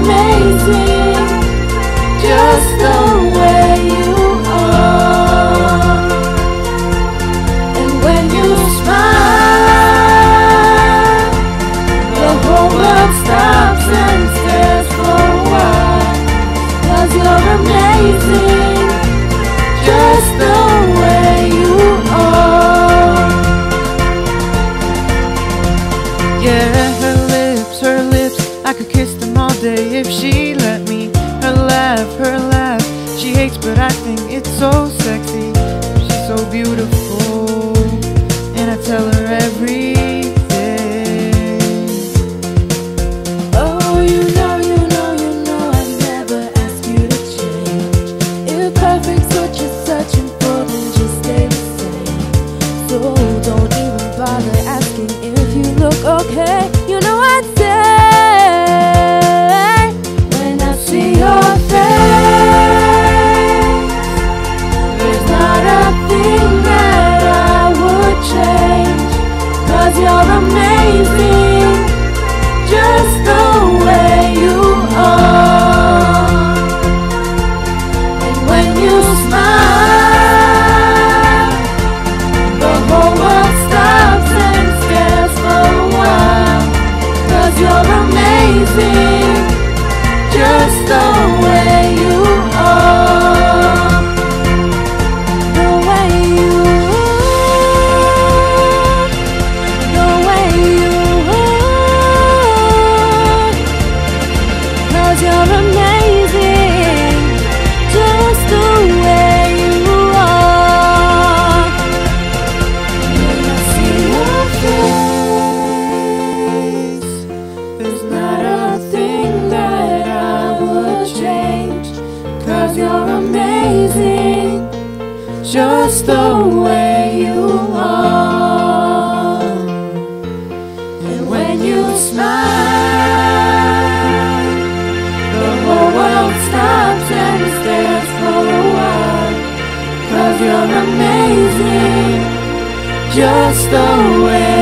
amazing, just it's so sexy. She's so beautiful, and I tell her every amazing, just the way you are. And when you smile, the whole world stops and stares for a while. Cause you're amazing, just the way